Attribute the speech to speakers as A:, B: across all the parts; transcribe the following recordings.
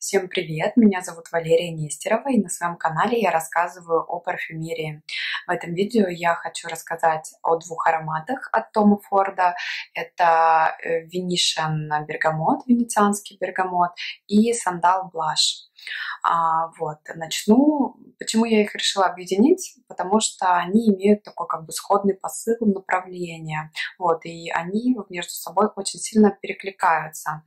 A: Всем привет! Меня зовут Валерия Нестерова, и на своем канале я рассказываю о парфюмерии. В этом видео я хочу рассказать о двух ароматах от Тома Форда. Это Venetian э, бергамот, венецианский бергамот, и сандал блаш. А, вот, начну. Почему я их решила объединить? Потому что они имеют такой как бы сходный посыл направления. Вот, и они между собой очень сильно перекликаются.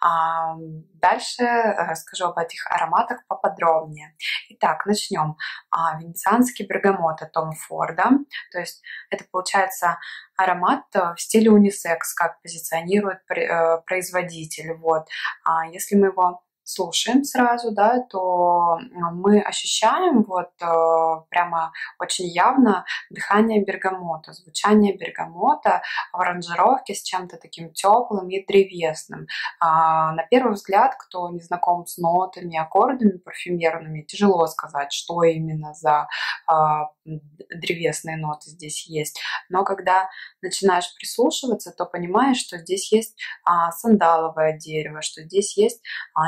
A: А, дальше расскажу об этих ароматах поподробнее. Итак, начнем. А, венецианский бергамот от Тома Форда. То есть это получается аромат в стиле унисекс, как позиционирует э, производитель. Вот. А если мы его слушаем сразу, да, то мы ощущаем вот э, прямо очень явно дыхание бергамота, звучание бергамота в аранжировке с чем-то таким теплым и древесным. А, на первый взгляд, кто не знаком с нотами, аккордами парфюмерными, тяжело сказать, что именно за а, древесные ноты здесь есть. Но когда начинаешь прислушиваться, то понимаешь, что здесь есть а, сандаловое дерево, что здесь есть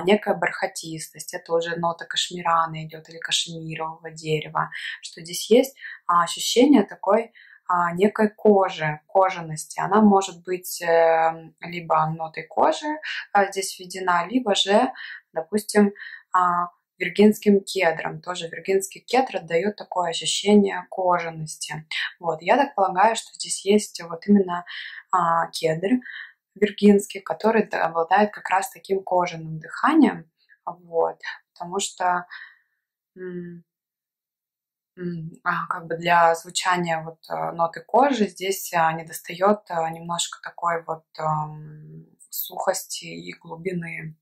A: некая некая бархатистость, это уже нота кашмирана идет или кашемирового дерева, что здесь есть а, ощущение такой а, некой кожи, кожаности. Она может быть э, либо нотой кожи а, здесь введена, либо же, допустим, виргинским кедром. Тоже виргинский кедр дает такое ощущение кожаности. Вот. Я так полагаю, что здесь есть вот именно а, кедр, виргинский, который обладает как раз таким кожаным дыханием. Вот, потому что а, как бы для звучания вот э, ноты кожи здесь а, не достает а, немножко такой вот сухости и глубины.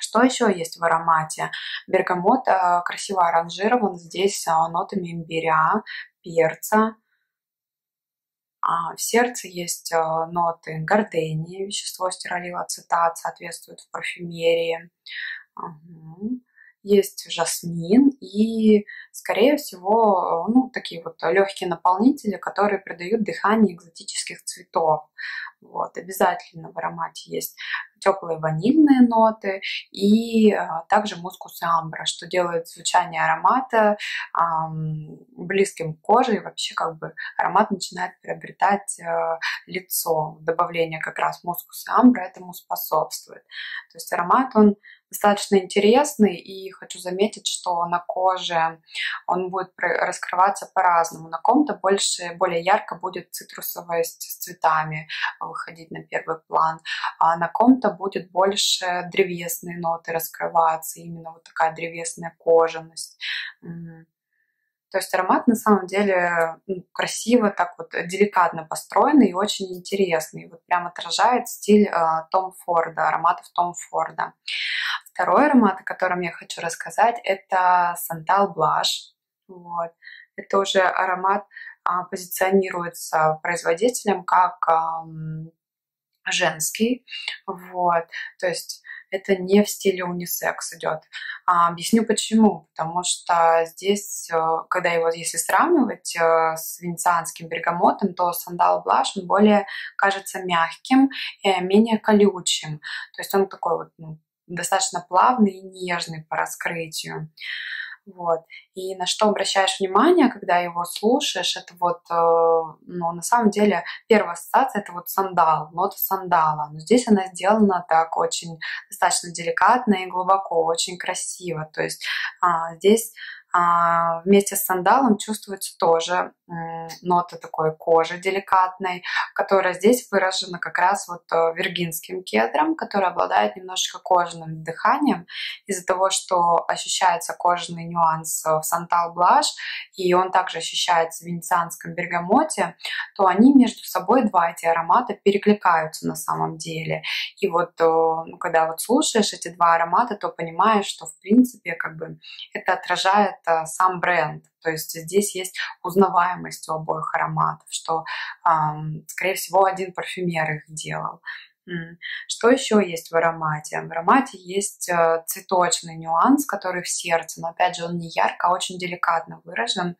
A: Что еще есть в аромате? Бергамот красиво аранжирован здесь нотами имбиря, перца, а в сердце есть э, ноты гордении, вещество стиролилацетат соответствует в парфюмерии. Угу. Есть жасмин и, скорее всего, ну, такие вот легкие наполнители, которые придают дыхание экзотических цветов. Вот, обязательно в аромате есть теплые ванильные ноты и а, также мускус и амбра, что делает звучание аромата а, близким к коже и вообще как бы аромат начинает приобретать а, лицо. Добавление как раз мускуса и амбра этому способствует. То есть аромат он достаточно интересный, и хочу заметить, что на коже он будет раскрываться по-разному. На ком-то больше, более ярко будет цитрусовость с цветами выходить на первый план, а на ком-то будет больше древесные ноты раскрываться, именно вот такая древесная кожаность. То есть аромат на самом деле ну, красиво, так вот деликатно построенный и очень интересный. Вот прям отражает стиль э, Том Форда, ароматов Том Форда. Второй аромат, о котором я хочу рассказать, это Сантал Блаш. Вот. Это уже аромат а, позиционируется производителем как а, женский. Вот. То есть это не в стиле унисекс идет. А, объясню почему. Потому что здесь, э, когда его, если сравнивать э, с венецианским бергамотом, то сандал блаш, он более кажется мягким и менее колючим. То есть он такой вот ну, достаточно плавный и нежный по раскрытию. Вот. И на что обращаешь внимание, когда его слушаешь, это вот, э, ну, на самом деле, первая ассоциация это вот сандал, нота сандала. Но здесь она сделана так очень достаточно деликатно и глубоко, очень красиво. То есть а, здесь а, вместе с сандалом чувствуется тоже нота такой кожи деликатной, которая здесь выражена как раз вот э, виргинским кедром, который обладает немножечко кожаным дыханием из-за того, что ощущается кожаный нюанс в Сантал Блаш, и он также ощущается в венецианском бергамоте, то они между собой, два эти аромата, перекликаются на самом деле. И вот э, ну, когда вот слушаешь эти два аромата, то понимаешь, что в принципе как бы это отражает это сам бренд. То есть здесь есть узнаваемость у обоих ароматов, что, скорее всего, один парфюмер их делал. Что еще есть в аромате? В аромате есть э, цветочный нюанс, который в сердце, но опять же он не ярко, а очень деликатно выражен.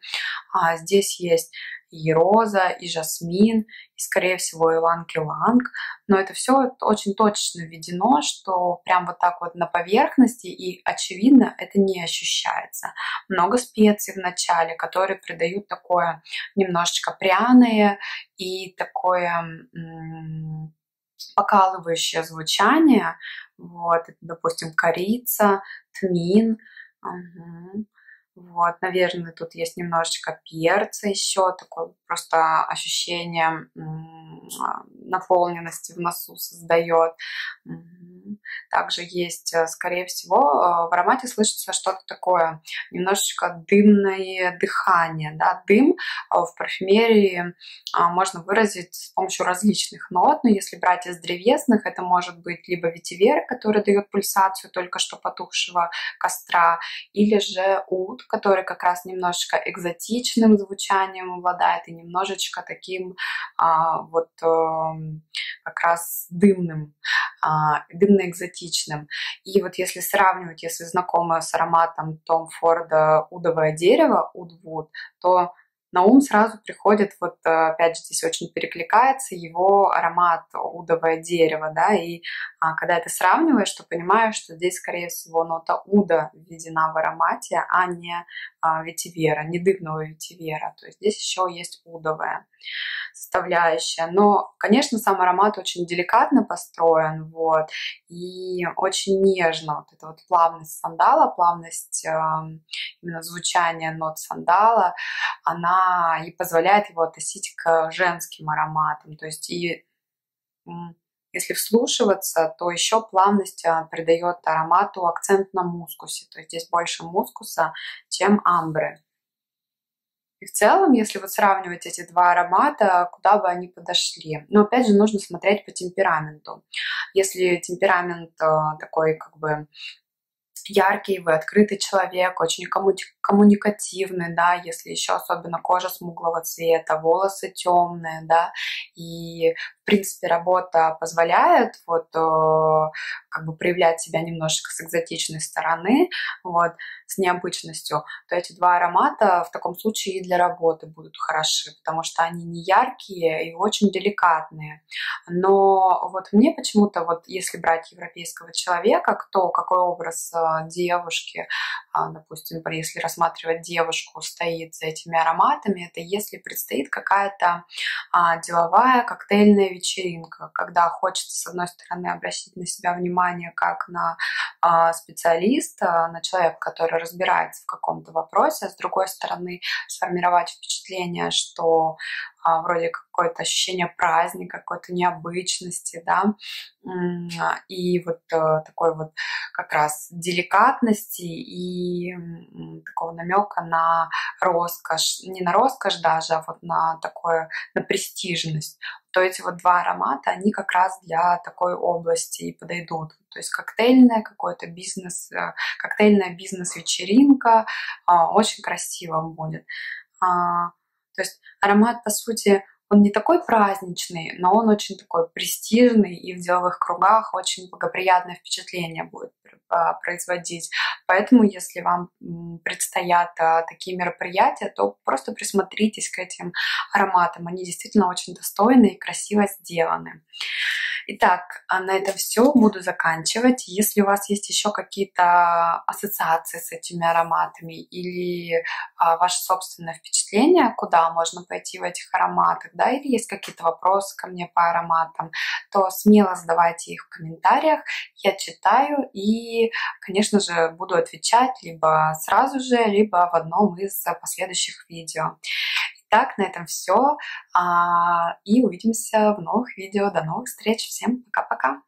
A: А здесь есть и роза, и жасмин, и, скорее всего, иланг-иланг. Но это все очень точно введено, что прям вот так вот на поверхности, и, очевидно, это не ощущается. Много специй в начале, которые придают такое немножечко пряное и такое покалывающее звучание. Вот, это, допустим, корица, тмин. Угу. Вот, наверное, тут есть немножечко перца еще, такое просто ощущение наполненности в носу создает. Также есть, э, скорее всего, э, в аромате слышится что-то такое, немножечко дымное дыхание. Да? Дым э, в парфюмерии можно выразить с помощью различных нот, но если брать из древесных, это может быть либо ветивер, который дает пульсацию только что потухшего костра, или же ут, который как раз немножечко экзотичным звучанием обладает и немножечко таким а, вот а, как раз дымным, а, дымно-экзотичным. И вот если сравнивать, если знакомы с ароматом Том Форда удовое дерево, Удвуд, то на ум сразу приходит, вот э, опять же здесь очень перекликается его аромат удовое дерево, да, и а, когда это сравниваешь, то понимаешь, что здесь, скорее всего, нота уда введена в аромате, а не а, ветивера, не дыбного ветивера, то есть здесь еще есть удовая составляющая, но, конечно, сам аромат очень деликатно построен, вот, и очень нежно, вот эта вот плавность сандала, плавность э, именно звучания нот сандала, она и позволяет его относить к женским ароматам. То есть и если вслушиваться, то еще плавность а, придает аромату акцент на мускусе. То есть здесь больше мускуса, чем амбры. И в целом, если вот сравнивать эти два аромата, куда бы они подошли? Но опять же, нужно смотреть по темпераменту. Если темперамент а, такой как бы яркий, вы открытый человек, очень коммуникативный, да, если еще особенно кожа смуглого цвета, волосы темные, да, и в принципе работа позволяет вот э, как бы проявлять себя немножечко с экзотичной стороны, вот, с необычностью, то эти два аромата в таком случае и для работы будут хороши, потому что они не яркие и очень деликатные. Но вот мне почему-то, вот если брать европейского человека, кто, какой образ э, девушки, допустим, если рассматривать девушку, стоит за этими ароматами, это если предстоит какая-то а, деловая коктейльная вечеринка, когда хочется, с одной стороны, обращать на себя внимание как на а, специалиста, на человека, который разбирается в каком-то вопросе, а с другой стороны, сформировать впечатление, что а, вроде какое-то ощущение праздника, какой-то необычности, да, и вот э, такой вот как раз деликатности и такого намека на роскошь, не на роскошь даже, а вот на такое, на престижность то эти вот два аромата, они как раз для такой области и подойдут. То есть коктейльная какой-то бизнес, э, коктейльная бизнес-вечеринка а, очень красиво будет. То есть аромат, по сути, он не такой праздничный, но он очень такой престижный и в деловых кругах очень благоприятное впечатление будет а, производить. Поэтому, если вам предстоят а, такие мероприятия, то просто присмотритесь к этим ароматам. Они действительно очень достойные и красиво сделаны. Итак, а на этом все. Буду заканчивать. Если у вас есть еще какие-то ассоциации с этими ароматами или а, ваше собственное впечатление, куда можно пойти в этих ароматах, да, или есть какие-то вопросы ко мне по ароматам, то смело задавайте их в комментариях. Я читаю и, конечно же, буду отвечать либо сразу же, либо в одном из последующих видео. Итак, на этом все. А, и увидимся в новых видео. До новых встреч. Всем пока-пока.